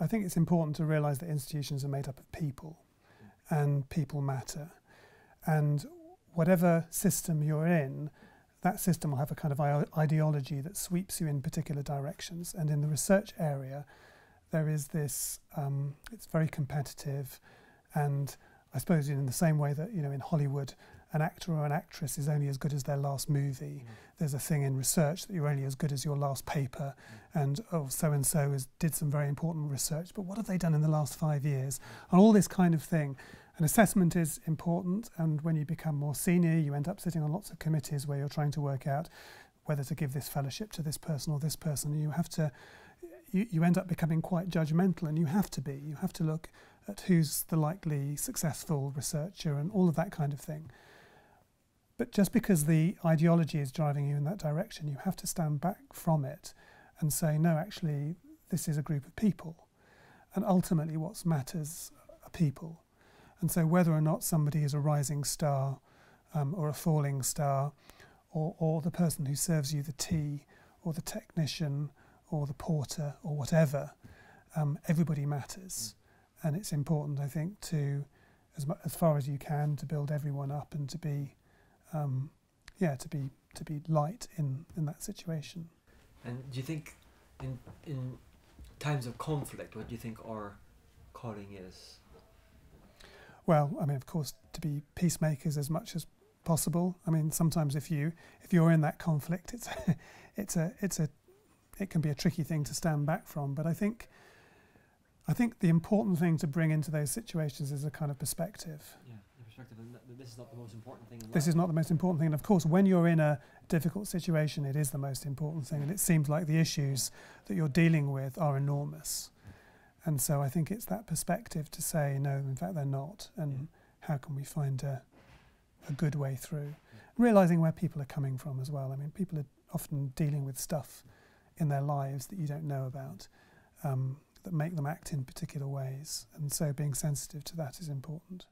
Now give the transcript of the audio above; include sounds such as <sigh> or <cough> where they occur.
I think it's important to realise that institutions are made up of people and people matter. And whatever system you're in, that system will have a kind of ideology that sweeps you in particular directions. And in the research area, there is this, um, it's very competitive. And I suppose in the same way that, you know, in Hollywood, an actor or an actress is only as good as their last movie. Mm. There's a thing in research that you're only as good as your last paper, mm. and oh, so and so has did some very important research, but what have they done in the last five years? And all this kind of thing. An assessment is important, and when you become more senior, you end up sitting on lots of committees where you're trying to work out whether to give this fellowship to this person or this person. And you have to, you, you end up becoming quite judgmental, and you have to be. You have to look at who's the likely successful researcher and all of that kind of thing. But just because the ideology is driving you in that direction, you have to stand back from it and say, no, actually, this is a group of people. And ultimately, what matters are people. And so, whether or not somebody is a rising star um, or a falling star, or, or the person who serves you the tea, or the technician, or the porter, or whatever, um, everybody matters. And it's important, I think, to, as, as far as you can, to build everyone up and to be um, yeah, to be to be light in in that situation. And do you think, in in times of conflict, what do you think our calling is? Well, I mean, of course, to be peacemakers as much as possible. I mean, sometimes if you if you're in that conflict, it's <laughs> it's a it's a it can be a tricky thing to stand back from. But I think I think the important thing to bring into those situations is a kind of perspective. Perspective, and this is not the most important thing. this is not the most important thing, and of course, when you're in a difficult situation, it is the most important thing, and it seems like the issues that you're dealing with are enormous, and so I think it's that perspective to say no, in fact they're not, and yeah. how can we find a a good way through, yeah. realizing where people are coming from as well. I mean, people are often dealing with stuff in their lives that you don't know about. Um, that make them act in particular ways, and so being sensitive to that is important.